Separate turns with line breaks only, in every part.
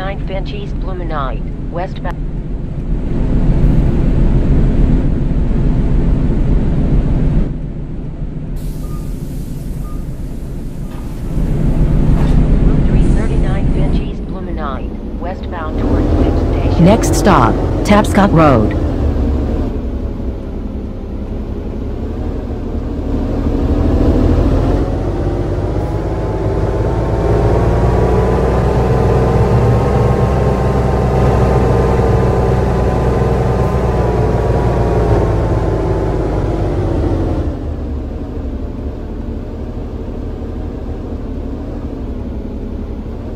339 Finch East Blue Night, westbound. Route 339 Finch East Blue Night, westbound towards
Next stop, Tapscott Road.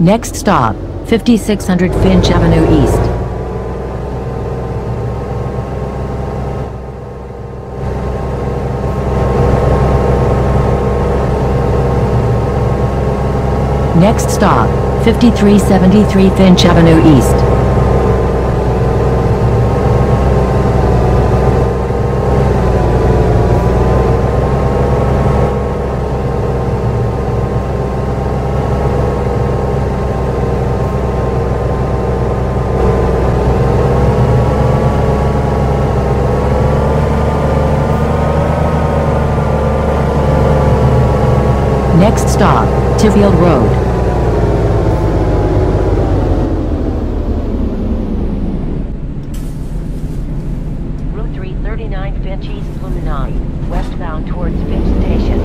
Next stop, 5600 Finch Avenue East. Next stop, 5373 Finch Avenue East. Next stop, Tiffield Road.
Route 339 Finch East Blue Night, westbound towards Finch Station.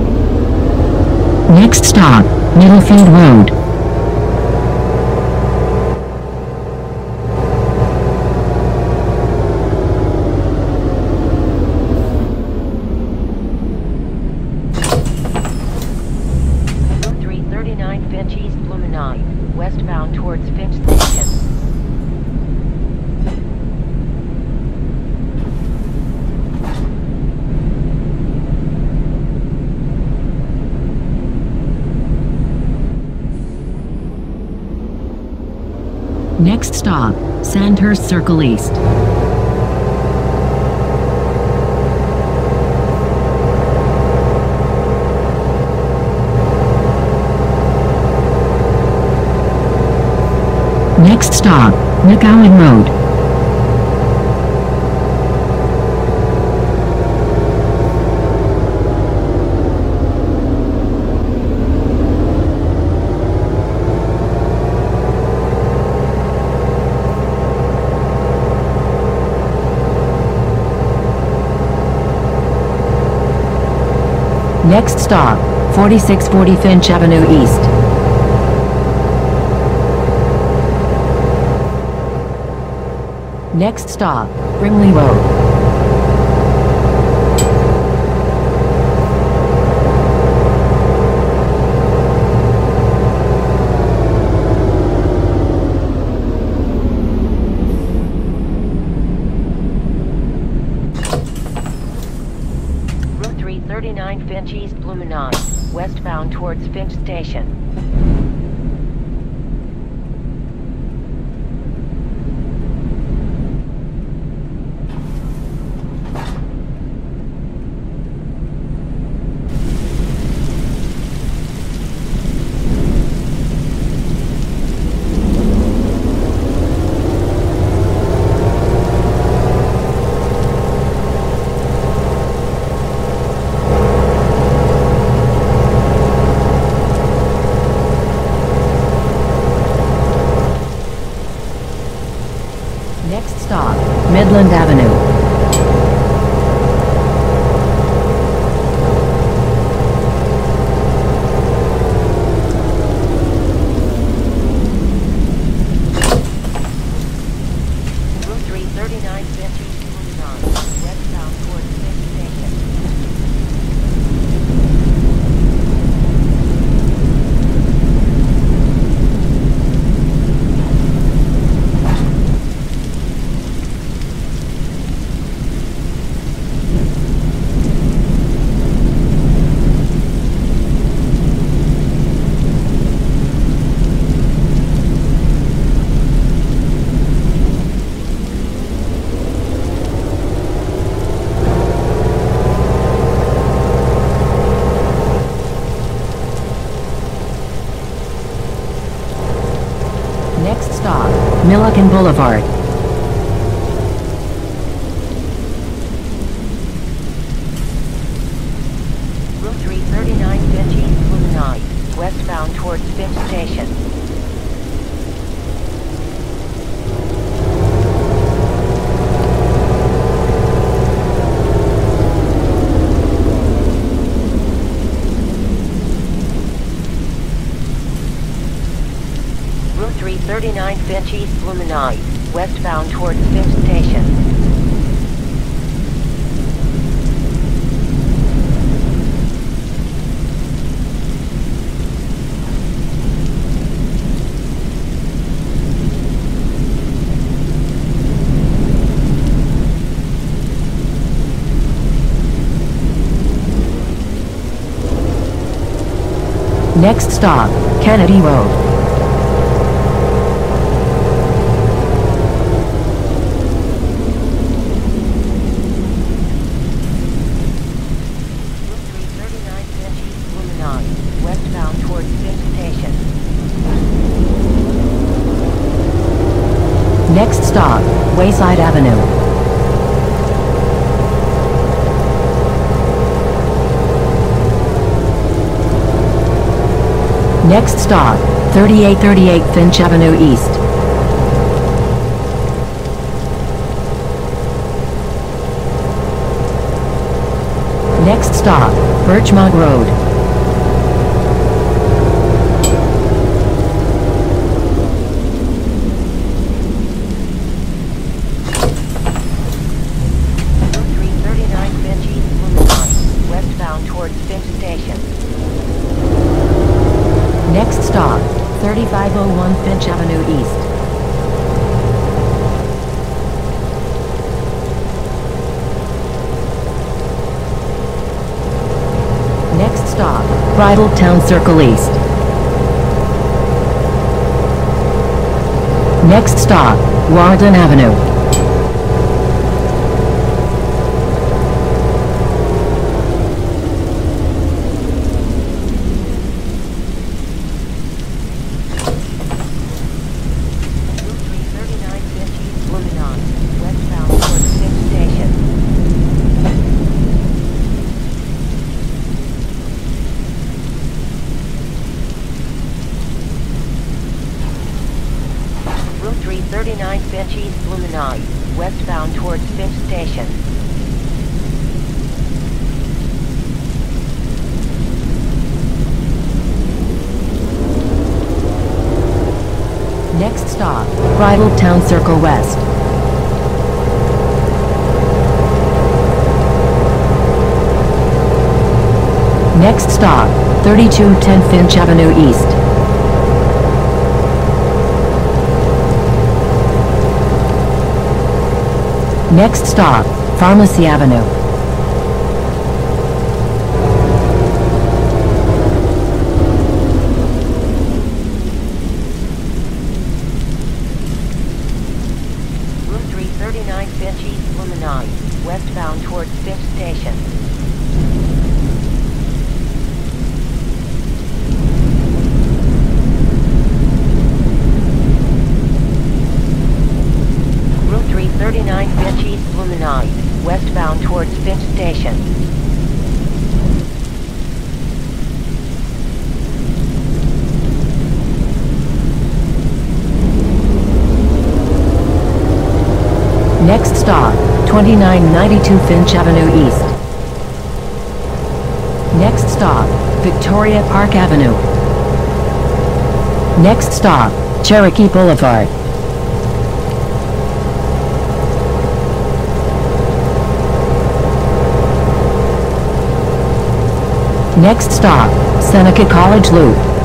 Next stop, Middlefield Road.
Route 339 Finch East Blue Night, westbound towards Finch Station.
Next stop, Sandhurst Circle East. Next stop, McCowan Road. Next stop, 4640 Finch Avenue East. Next stop, Brimley Road.
Route 339 Finch East Blue Night, westbound towards Finch Station.
Next stop, Midland Avenue.
Route 339 Finch East Blue Night, westbound towards Finch Station.
stop, Milliken Boulevard.
Route 339 Finch East Blue Night, westbound towards Finch Station. Route 339 Finch East Blue Night, westbound towards Finch Station.
Next stop, Kennedy Road.
Route 339 Finch East Blue Night, westbound towards Finch Station.
Next stop, Wayside Avenue. Next stop, 3838 Finch Avenue East. Next stop, Birchmount Road.
Route 339 Finch East Blue Night, westbound towards Finch Station.
Next 3501 Finch Avenue East. Next stop, Bridletowne Circle East. Next stop, Warden Avenue.
Route 339 Finch East Lumini, westbound towards Finch Station. Route 339 Finch East Blue Night, westbound towards Finch Station.
Next Bridletowne Circle West. Next stop, 3210 Finch Avenue East. Next stop, Pharmacy Avenue.
Route 339 Finch East Blue Night, westbound towards Finch Station. Route 339 Finch East Blue Night, westbound towards Finch Station.
Next stop, 2992 Finch Avenue East. Next stop, Victoria Park Avenue. Next stop, Cherokee Boulevard. Next stop, Seneca College Loop.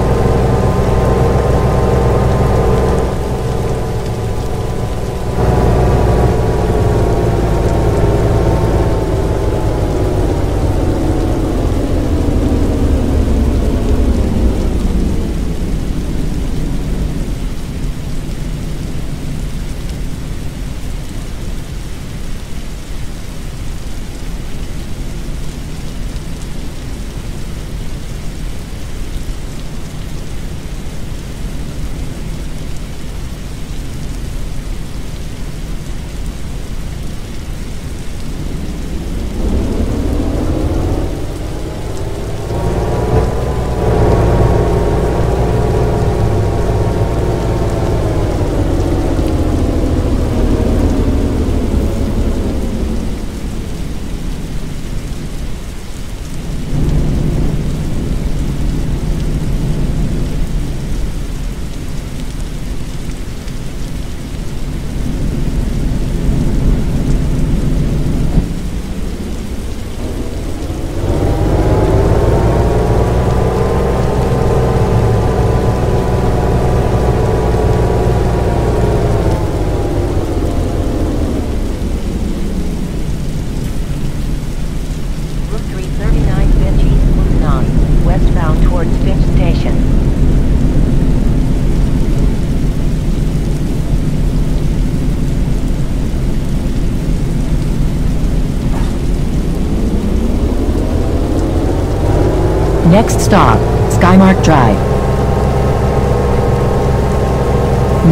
Next stop, Skymark Drive.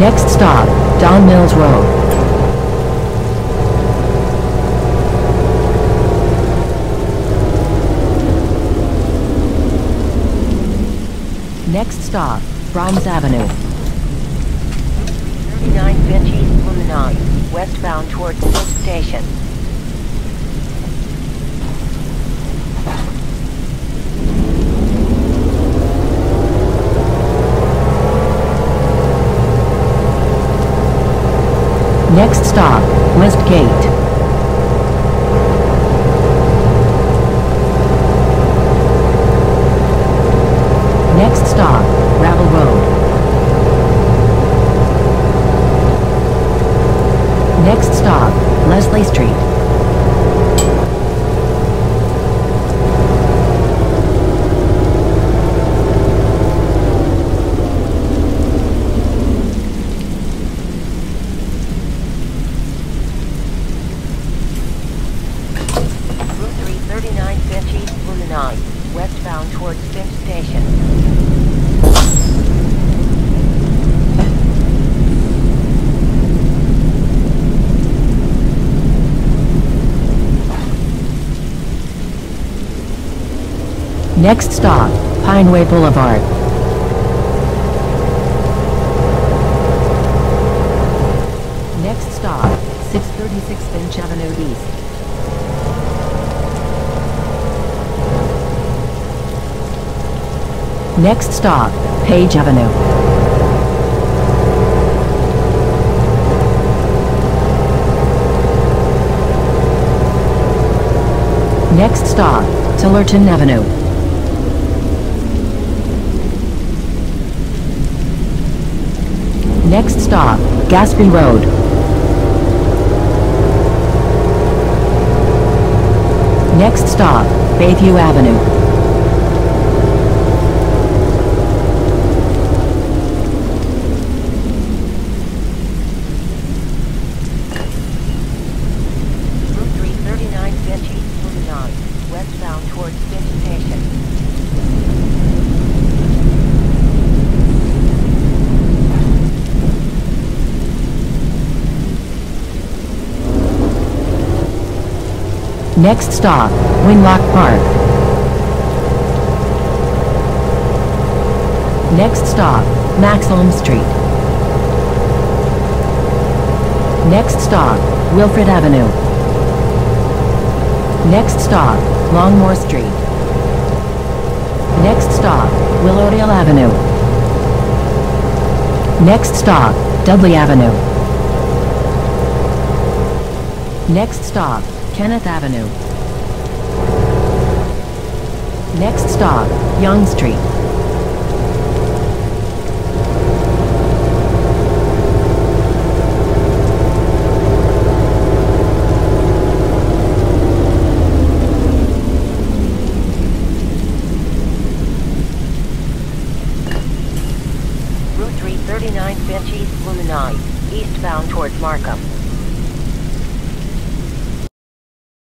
Next stop, Don Mills Road. Next stop, Brahms Avenue.
39 Finch East Fluminense, westbound towards Station.
Next stop, West Gate. Next stop, Gravel Road. Next stop, Leslie Street.
Route 339 Finch East Fluminense, westbound towards Finch Station.
Next stop, Pineway Boulevard. Next stop, 636 Finch Avenue East. Next stop, Page Avenue. Next stop, Tillerton Avenue. Next stop, Gaspee Road. Next stop, Bayview Avenue.
Route 339 Finch East Fluminense, westbound towards Finch Station.
Next stop, Winlock Park. Next stop, Maxome Street. Next stop, Wilfred Avenue. Next stop, Longmore Street. Next stop, Willowdale Avenue. Next stop, Dudley Avenue. Next stop, Kenneth Avenue. Next stop, Yonge Street.